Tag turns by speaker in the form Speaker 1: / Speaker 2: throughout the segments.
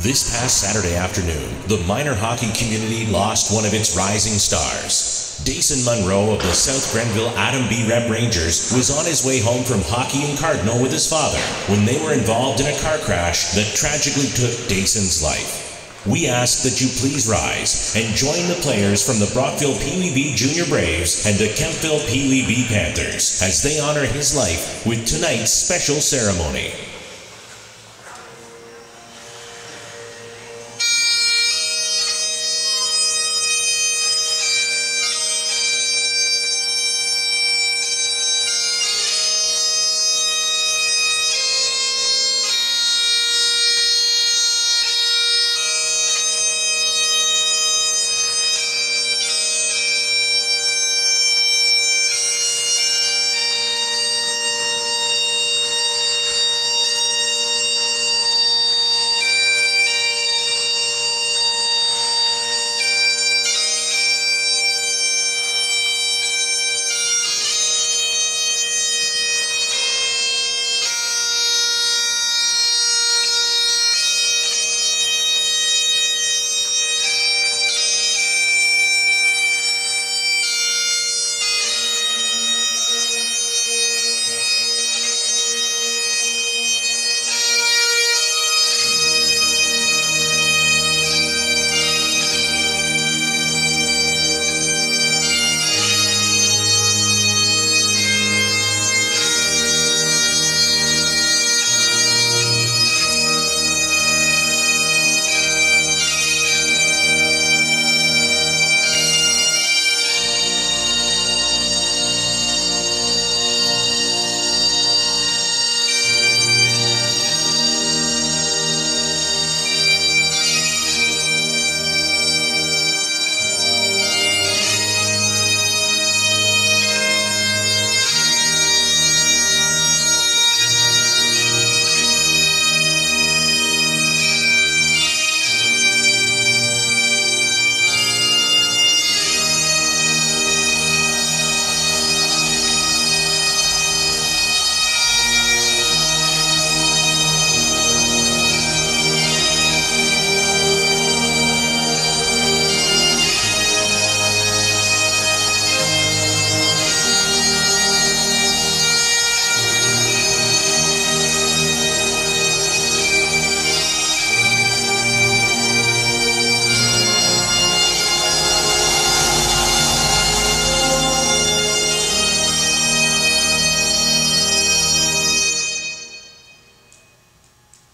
Speaker 1: This past Saturday afternoon, the minor hockey community lost one of its rising stars. Dasan Munro of the South Grenville Atom B. Rep Rangers was on his way home from hockey in Cardinal with his father when they were involved in a car crash that tragically took Dasan's life. We ask that you please rise and join the players from the Brockville Pee Wee B Junior Braves and the Kemptville Pee Wee B Panthers as they honor his life with tonight's special ceremony.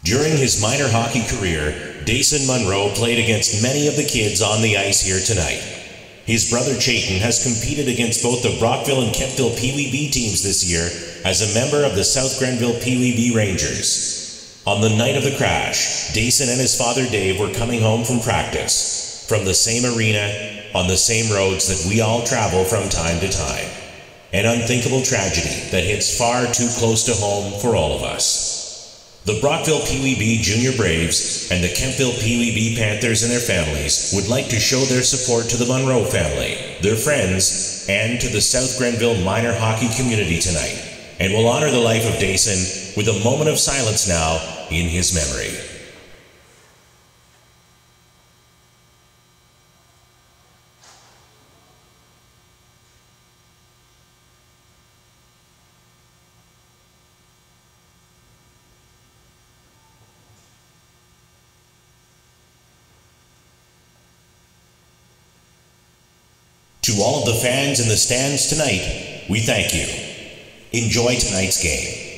Speaker 1: During his minor hockey career, Dasan Munro played against many of the kids on the ice here tonight. His brother Chayton has competed against both the Brockville and Kemptville Pee Wee B teams this year as a member of the South Grenville Pee Wee B Rangers. On the night of the crash, Dasan and his father Dave were coming home from practice, from the same arena, on the same roads that we all travel from time to time. An unthinkable tragedy that hits far too close to home for all of us. The Brockville Pee Wee B Junior Braves and the Kemptville Pee Wee B Panthers and their families would like to show their support to the Munro family, their friends, and to the South Grenville minor hockey community tonight, and will honor the life of Dasan with a moment of silence now in his memory. To all of the fans in the stands tonight, we thank you. Enjoy tonight's game.